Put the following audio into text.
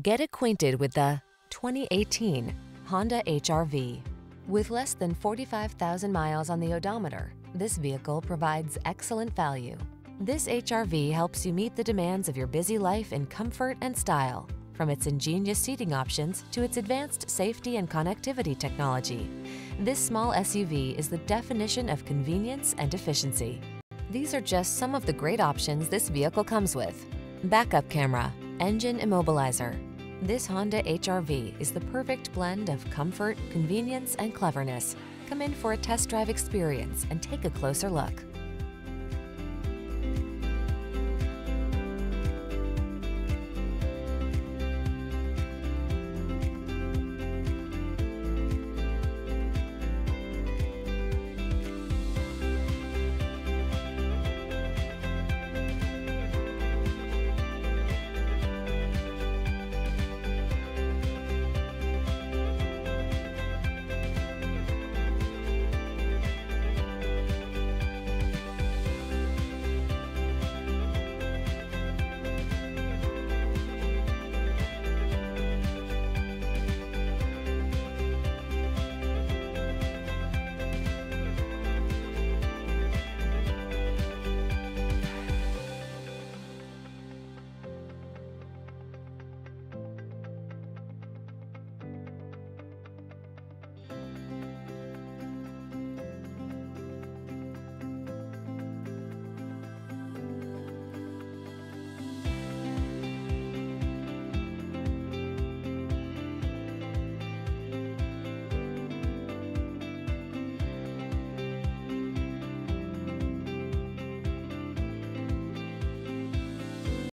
Get acquainted with the 2018 Honda HRV. With less than 45,000 miles on the odometer, this vehicle provides excellent value. This HRV helps you meet the demands of your busy life in comfort and style. From its ingenious seating options to its advanced safety and connectivity technology, this small SUV is the definition of convenience and efficiency. These are just some of the great options this vehicle comes with. Backup camera, engine immobilizer. This Honda HRV is the perfect blend of comfort, convenience, and cleverness. Come in for a test drive experience and take a closer look.